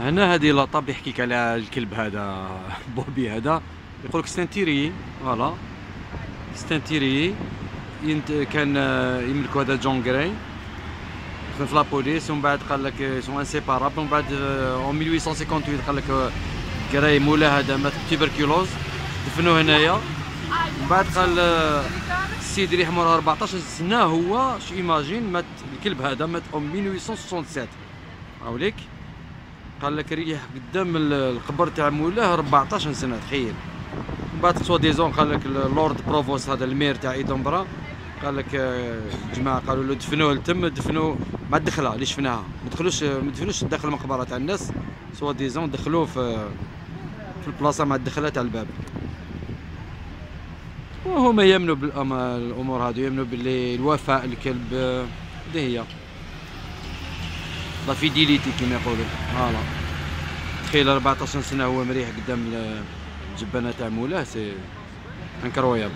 هنا هذه لقطه بيحكيك على الكلب هذا بوبي هذا. يقول لك c'est un terrier voilà. c'est un terrier كان آه، يملكوا هذا جون جراي. كان في la police ومن بعد قال لك sont inséparables ومن بعد en 1858 قال لك جراي مولا هذا مات tuberculose دفنوه هنايا. من بعد قال آه، السيد اللي حمر 14 سنه هو شو imagine مات الكلب هذا مات en 1867 هاوليك قال لك ريح قدام القبر تاع مولاه 14 سنة تخيل. بعد soi-disant قال لك ال Lord Provost هذا ال maire تاع ايدنبرا قال لك الجماعة آه، قالوا له دفنوه لتم دفنوه مع الدخله اللي شفناها ما دخلوش ما دفنوش داخل المقبره تاع الناس. soi-disant دخلوه في في البلاصة مع الدخله تاع الباب. وهما يمنوا بالامور هذو يمنوا باللي الوفاء الكلب آه، هذه هي. la fidélité كما يقولوا. voilà. تخيل 14 سنة هو مريح قدام الجبانه تاع مولاه c'est incroyable